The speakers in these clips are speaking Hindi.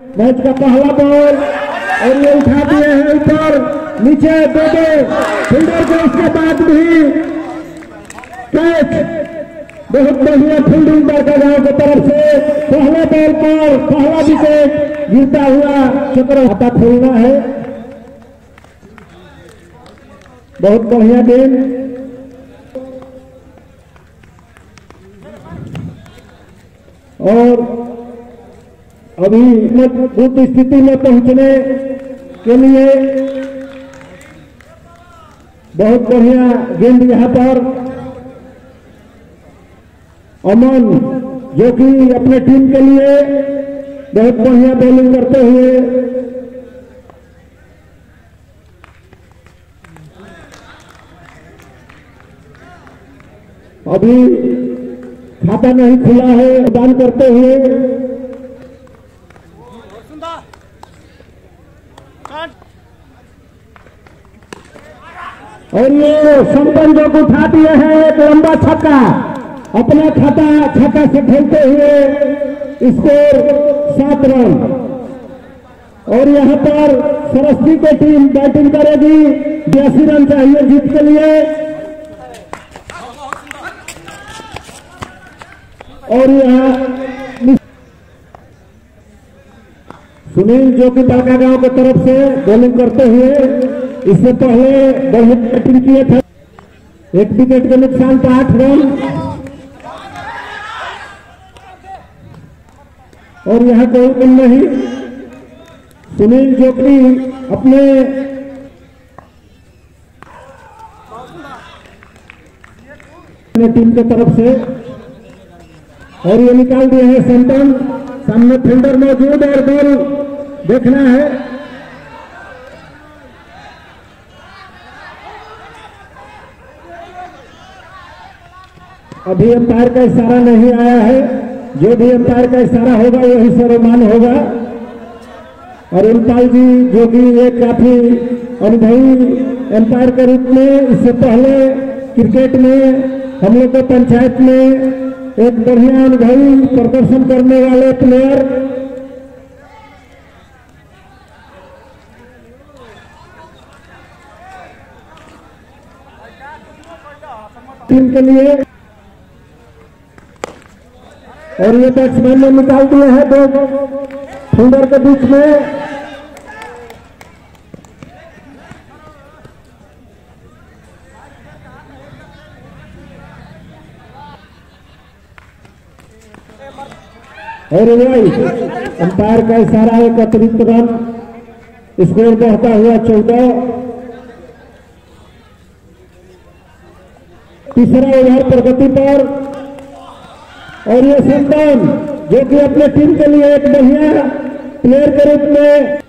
मैच का पहला बॉल, और ये उठा दिए हैं ऊपर, नीचे दो दो फील्डर को उसके बाद भी। कैच बहुत बढ़िया फील्डिंग बड़का गाँव की तरफ़ से, पहले बॉल पर, पहला विकेट गिरता हुआ चक्र हाथा खेलना है। बहुत बढ़िया गेम और अभी मज़बूत स्थिति में पहुँचने के लिए बहुत बढ़िया गेंद यहाँ पर। अमन जो कि अपने टीम के लिए बहुत बढ़िया बॉलिंग करते हुए। अभी खाता नहीं खुला है, दान करते हुए। और ये संपन्न जो उठा दिए हैं एक लंबा छक्का। अपना खाता छक्का से खेलते हुए स्कोर सात रन। और यहाँ पर सरस्वती की टीम बैटिंग करेगी। बयासी रन चाहिए जीत के लिए। और यहाँ सुनील जो कि बाका गाँव की तरफ़ से बॉलिंग करते हुए इससे पहले बढ़िया बैटिंग किए थे। एक विकेट के नुकसान पर आठ रन। और यहाँ कोई कम नहीं। सुनील जो कि अपने अपने टीम की तरफ़ से और ये निकाल दिए हैं संतन सामने फील्डर मौजूद और बॉल देखना है। अभी अंपायर का इशारा नहीं आया है। जो भी अंपायर का इशारा होगा वही सर्वमान होगा। और इनपाल जी, जो कि एक काफ़ी अनुभवी एम्पायर के रूप में, इससे पहले क्रिकेट में, हम लोग को पंचायत में एक बढ़िया अनुभवी प्रदर्शन करने वाले प्लेयर टीम के लिए और ये बैट्समैन ने निकाल दिए हैं दो। फील्डर के बीच में। और अंपायर का इशारा एक अतिरिक्त रन। स्कोर बढ़ता हुआ चौदह। तीसरा ओवर प्रगति पर। और ये संतान जो कि अपने टीम के लिए एक बढ़िया प्लेयर के रूप में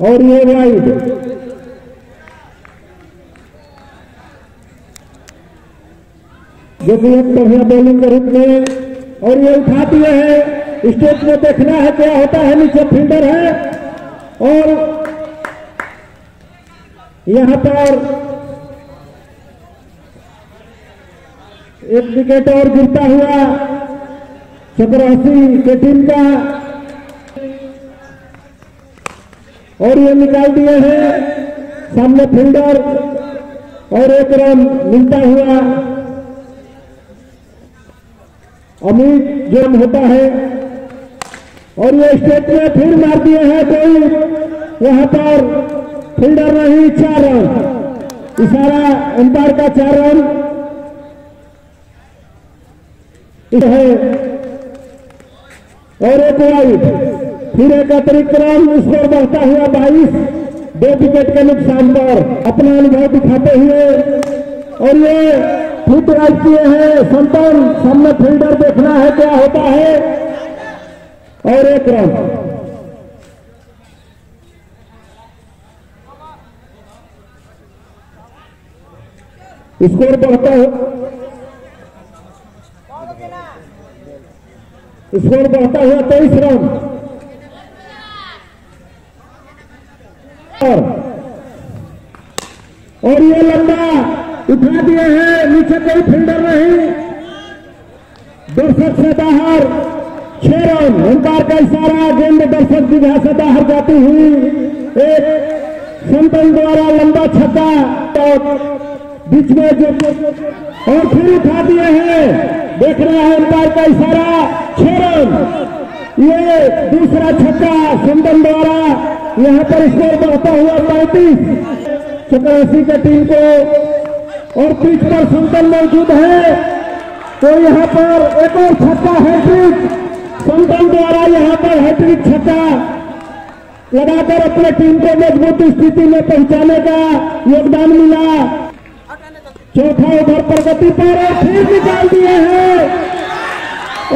और ये वाइड जो कि एक बढ़िया बॉलिंग के रूप में और ये उठा दिए हैं स्टेज में देखना है क्या होता है, नीचे फील्डर है। और यहाँ पर एक विकेट और गिरता हुआ चपरासी के टीम का। और ये निकाल दिए हैं सामने फील्डर और एक रन मिलता हुआ। अमित जम होता है। और ये स्टेट में फिर मार दिए हैं कोई। यहाँ पर फील्डर नहीं, चार रन। इशारा अंपायर का चार रन। है। और एक वाइट फिर एक अतिरिक्त रन स्कोर बढ़ता हुआ बाईस। दो विकेट के नुकसान पर अपना अनुभव दिखाते हुए। और ये फुट राइट किए हैं। संतन, सामने फील्डर देखना है क्या होता है। और एक रन। स्कोर बढ़ता है स्कोर बढ़ता हुआ तेईस रन। और और ये लंबा उठा दिए हैं, नीचे कोई फील्डर नहीं। दर्शक से बाहर छह रन। अंपायर का इशारा, गेंद दर्शक दीघा से बाहर जाती हुई। एक संतन द्वारा लंबा छक्का। और बीच में जो और फिर उठा दिए हैं। देख रहा है अंपायर का इशारा। छह रन ये दूसरा छक्का संतन द्वारा यहाँ पर स्कोर बढ़ता हुआ पैंतीस। चौरासी के टीम को। और पिच पर संतन मौजूद है। तो यहाँ पर एक और छक्का हैट्रिक। संतन द्वारा यहाँ पर हैट्रिक छक्का। लगाकर अपने टीम को मज़बूत स्थिति में पहुँचाने का योगदान मिला। चौथा ओवर प्रगति पर और फिर निकाल दिए हैं।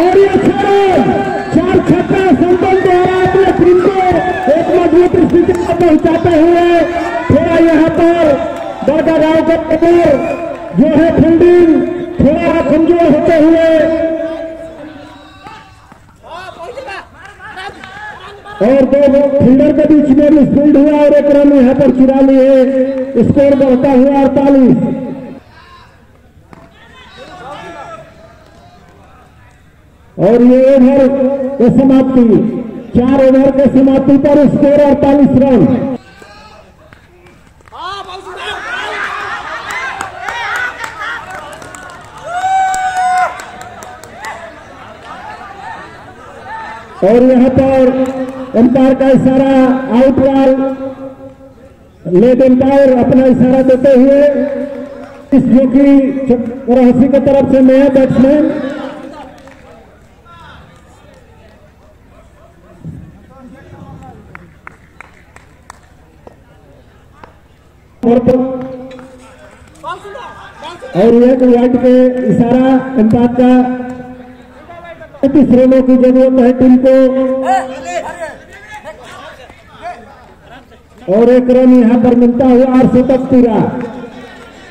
और ये छरन चार छक्का संतन द्वारा अपने टीम को एक मज़बूत स्थिति में पहुंचाते हुए थोड़ा यहाँ पर बड़का गाँव का प्लेयर जो है फील्डिंग थोड़ा कमज़ोर होते हुए। और दो फील्डर के बीच में मिसफील्ड हुआ और एक रन यहाँ पर चुरा लिए। स्कोर बढ़ता हुआ अड़तालीस। और ये ओवर के समाप्ति। चार ओवर के समाप्ति पर स्कोर अड़तालीस रन। और यहाँ पर अंपायर का इशारा आउट वाल लेट अंपायर अपना इशारा देते हुए। इस जो कि चौरासी की तरफ़ से नया बैट्समैन और एक वाइट के इशारा अंपायर का पैंतीस रनों की ज़रूरत है टीम को। और एक रन यहाँ पर मिलता हुआ आठ सौ तक पूरा।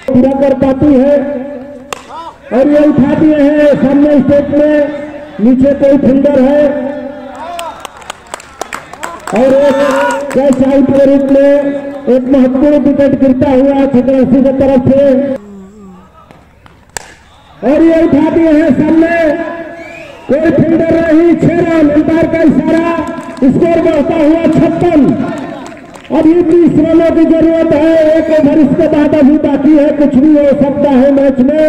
पूरा कर पाती है। और ये उठा दिए हैं सामने स्टेट में। नीचे कोई फील्डर है। और एक आउट के रूप में एक महत्वपूर्ण विकेट गिरता हुआ छत्रसी की तरफ़ से। और ये उठा दिए हैं सामने। कोई फील्डर नहीं छह रन अंपायर का इशारा। स्कोर बढ़ता हुआ छप्पन। अभी तीस रनों की ज़रूरत है। एक ओवर इसके बाद अभी बाकी है। कुछ भी हो सकता है मैच में।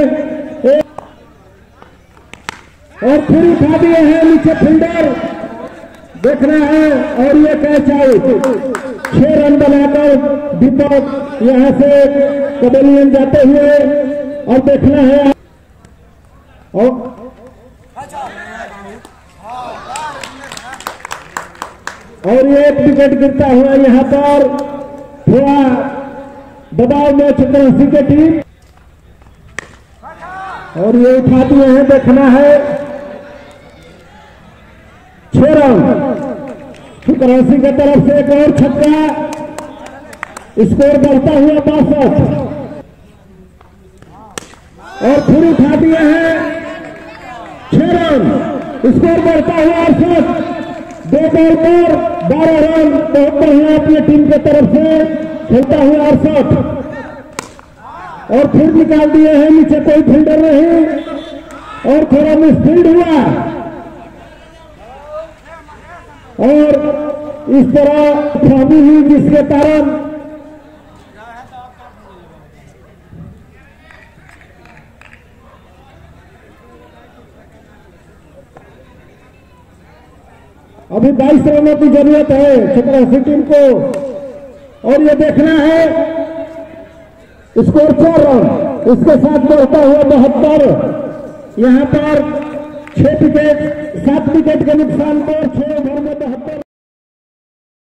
और फिर उठा दिए हैं नीचे फील्डर। देख रहे हैं, और ये कैच आउट। छह रन बनाकर दीपक यहाँ से कबेलियन जाते हुए और देखना है और और ये एक विकेट गिरता हुआ यहाँ पर थोड़ा दबाव में चंद्रसी के टीम और ये उठा दिए हैं, देखना है। छह रन। चंद्रसी की तरफ़ से एक और छक्का। स्कोर बढ़ता हुआ बासठ। और फिर उठा दिए हैं छह रन। स्कोर बढ़ता हुआ अड़सठ। दो बॉल पर बारह रन। बहुत बढ़िया अपनी टीम की तरफ़ से। खेलता हुआ अड़सठ। और फिर निकाल दिए हैं। नीचे कोई फील्डर नहीं। और थोड़ा मिसफील्ड हुआ। और इस तरह खामी हुई जिसके कारण अभी 22 रनों की ज़रूरत है चपरासी टीम को। और ये देखना है, स्कोर चार रन, इसके साथ बढ़ता हुआ बहत्तर, यहाँ पर छह विकेट सात विकेट के नुकसान पर छह ओवर में बहत्तर